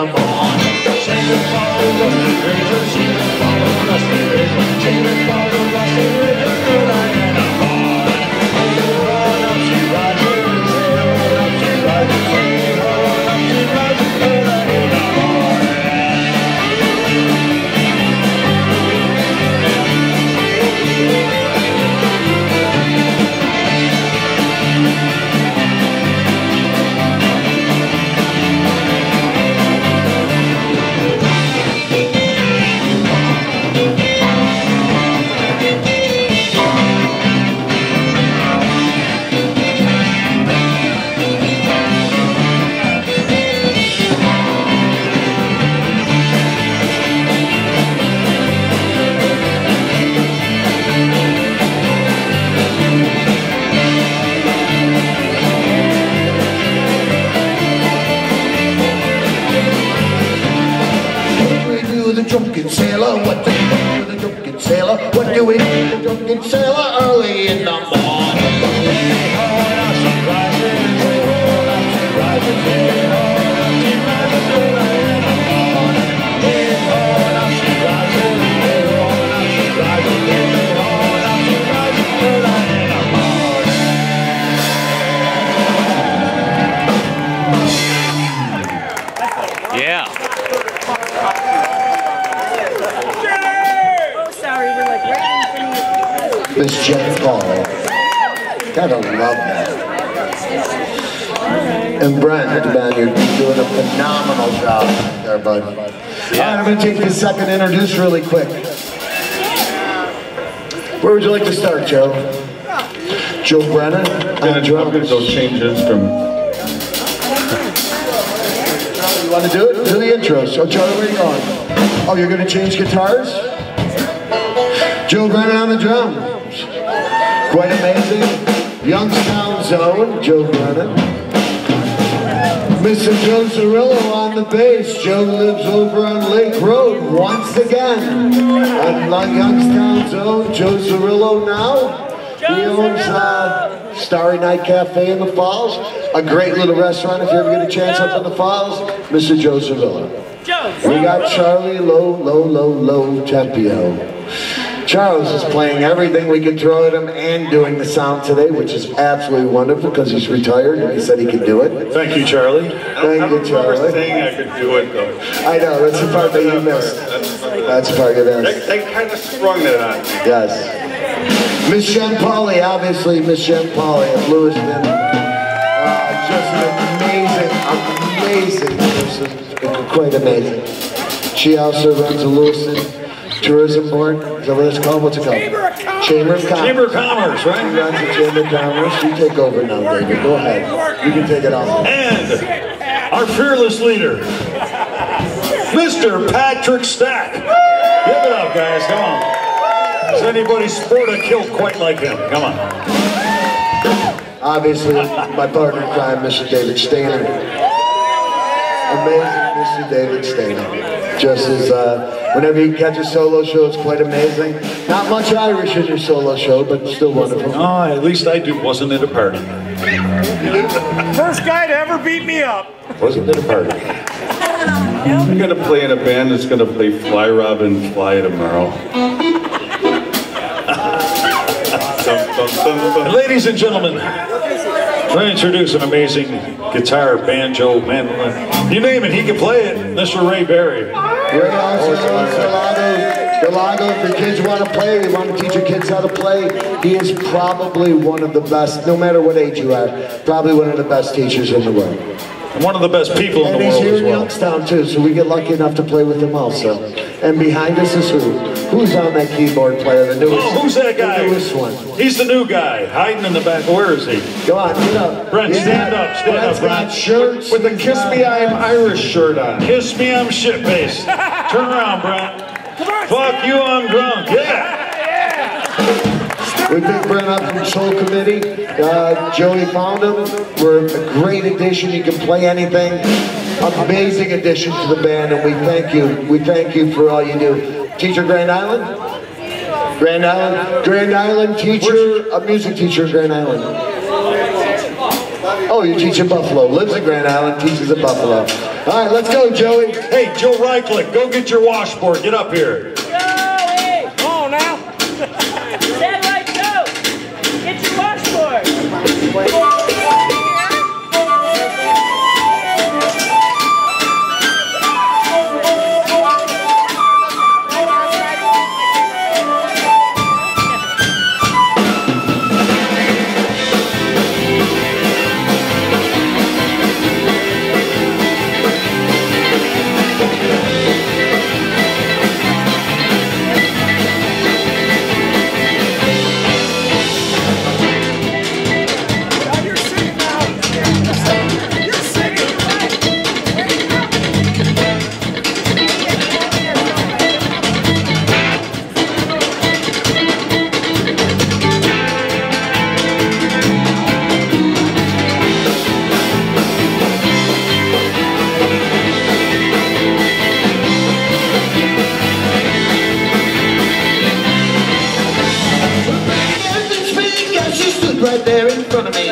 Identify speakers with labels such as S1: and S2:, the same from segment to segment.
S1: Early in the morning. What a drunken sailor? What do we do a drunken sailor? What do we do drunken sailor? Early in the morning.
S2: Yeah.
S3: Oh, sorry, we're like right in front of you.
S1: Miss Jeff Paul. Gotta love that. And Brent, man, you're doing a phenomenal job there, bud. All right, I'm gonna take this second to introduce really quick. Where would you like to start, Joe? Joe Brennan on
S4: I'm gonna
S1: drums.
S4: go change instruments.
S1: You want to do it? Do the intro. So, Charlie, where are you going? Oh, you're going to change guitars? Joe Brennan on the drums. Quite amazing. Youngstown Zone, Joe Brennan. Mr. Joe Cirillo on the bass. Joe lives over on Lake Road once again. On Youngstown Zone, Joe Cirillo now. He owns uh, Starry Night Cafe in the Falls, a great little restaurant if you ever get a chance up in the Falls. Mr. Joe Cirillo. We got Charlie Low, Low, Low, Low Tempio. Charles is playing everything we could throw at him and doing the sound today, which is absolutely wonderful because he's retired and he said he could do it.
S4: Thank you, Charlie.
S1: Thank you, Charlie.
S4: saying I could do it, though.
S1: I know, that's the part that you missed. That's the part you missed.
S4: They, they kind of sprung it on me.
S1: Yes. Miss Shem Polly, obviously, Miss Shem Polly of Lewiston. Uh, just an amazing, amazing person. Quite amazing. She also runs a Lewiston Tourism Board. Is that what it's called? What's it called? Chamber of Commerce. Chamber of Commerce.
S4: Chamber of Commerce,
S1: She
S4: right?
S1: runs the Chamber of Commerce. You take over now, David. Go ahead. You can take it off.
S4: And our fearless leader, Mr. Patrick Stack. Give it up, guys. Come on. Does anybody sport a kilt quite like him? Come on.
S1: Obviously, my partner in crime, Mr. David Stainer. Amazing, Mr. David Stainer. Just as, uh, whenever you catch a solo show, it's quite amazing. Not much Irish in your solo show, but still wonderful.
S4: Oh, at least I do. Wasn't it a party?
S5: First guy to ever beat me up.
S4: Wasn't it a party?
S2: I'm gonna play in a band that's gonna play Fly Robin Fly tomorrow.
S4: Ladies and gentlemen, let me introduce an amazing guitar, banjo, mandolin. You name it, he can play it. Mr. Ray Berry.
S1: Ray Delago. Delago, if your kids want to play, you want to teach your kids how to play, he is probably one of the best, no matter what age you are, probably one of the best teachers in the world.
S4: One of the best people in
S1: And
S4: the
S1: he's here
S4: as
S1: in
S4: well.
S1: Youngstown too, so we get lucky enough to play with him also. And behind us is who? Who's on that keyboard player? The newest.
S4: Oh, who's that guy?
S1: The newest one.
S4: He's the new guy, hiding in the back. Where is he?
S1: Come on, get up.
S4: Brent, stand up, stand
S1: Brent's
S4: up, Brent.
S1: got shirts.
S2: With the Kiss Me I'm. Irish shirt on.
S4: Kiss me, I'm shit faced. Turn around, Brent. Fuck you, I'm drunk. Yeah.
S1: We picked Brent up from Soul Committee. Uh, Joey found him. We're a great addition. He can play anything. Amazing addition to the band, and we thank you. We thank you for all you do. Teacher Grand Island? Grand Island? Grand Island teacher, a music teacher in Grand Island. Oh, you teach in Buffalo. Lives in Grand Island, teaches in Buffalo. All right, let's go, Joey.
S4: Hey, Joe Reichlich, go get your washboard. Get up here.
S3: Joey! Come on now. your
S1: front me.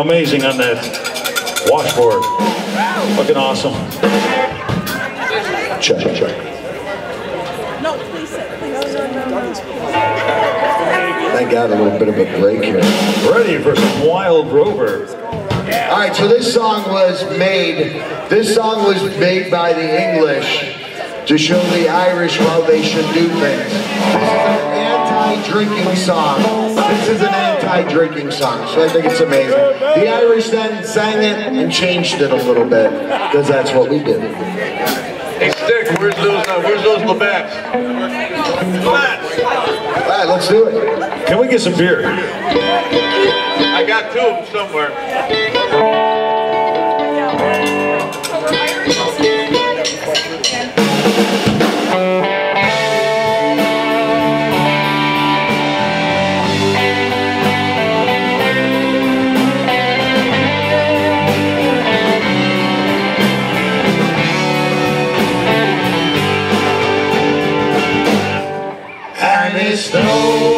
S4: Amazing on that washboard. Looking awesome.
S1: Check, check.
S5: No, please sit. Please sit.
S1: Thank God a little bit of a break here.
S4: Ready for some Wild Rover.
S1: All right, so this song was made, this song was made by the English to show the Irish how they should do things. This is an anti-drinking song. This is an anti-drinking song, so I think it's amazing. The Irish then sang it and changed it a little bit, because that's what we did.
S2: Hey, Stick, where's those, uh, where's those Labatt's? Labatt's!
S1: All right, let's do it.
S4: Can we get some beer?
S2: I got two of them somewhere. snow.